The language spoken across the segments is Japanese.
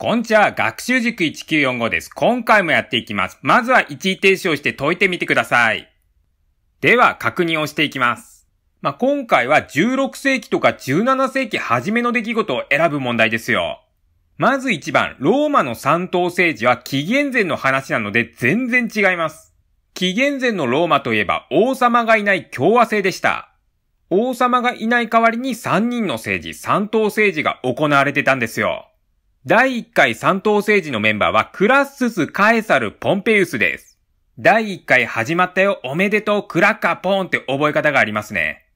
こんちは、学習塾1945です。今回もやっていきます。まずは一時停止をして解いてみてください。では、確認をしていきます。まあ、今回は16世紀とか17世紀初めの出来事を選ぶ問題ですよ。まず1番、ローマの三党政治は紀元前の話なので全然違います。紀元前のローマといえば王様がいない共和制でした。王様がいない代わりに3人の政治、三党政治が行われてたんですよ。第1回三党政治のメンバーはクラッスス、カエサル、ポンペウスです。第1回始まったよ、おめでとう、クラッカーポーンって覚え方がありますね。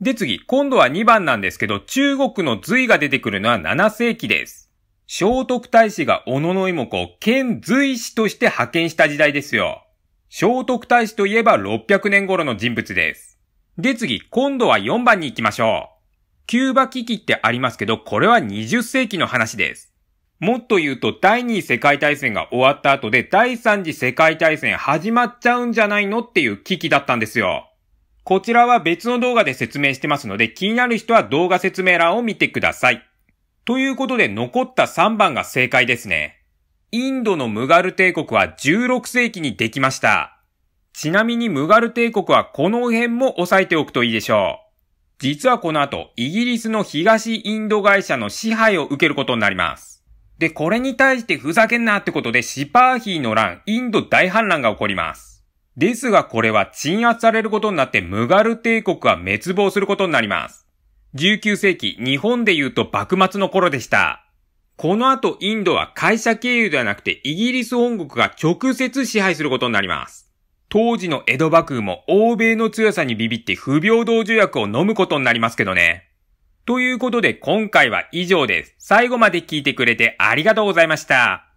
で次、今度は2番なんですけど、中国の隋が出てくるのは7世紀です。聖徳太子が小野妹子を県隋氏として派遣した時代ですよ。聖徳太子といえば600年頃の人物です。で次、今度は4番に行きましょう。キューバ危機ってありますけど、これは20世紀の話です。もっと言うと、第二次世界大戦が終わった後で、第三次世界大戦始まっちゃうんじゃないのっていう危機だったんですよ。こちらは別の動画で説明してますので、気になる人は動画説明欄を見てください。ということで、残った3番が正解ですね。インドのムガル帝国は16世紀にできました。ちなみにムガル帝国はこの辺も押さえておくといいでしょう。実はこの後、イギリスの東インド会社の支配を受けることになります。で、これに対してふざけんなってことでシパーヒーの乱、インド大反乱が起こります。ですがこれは鎮圧されることになってムガル帝国は滅亡することになります。19世紀、日本で言うと幕末の頃でした。この後インドは会社経由ではなくてイギリス本国が直接支配することになります。当時の江戸幕府も欧米の強さにビビって不平等条約を飲むことになりますけどね。ということで今回は以上です。最後まで聞いてくれてありがとうございました。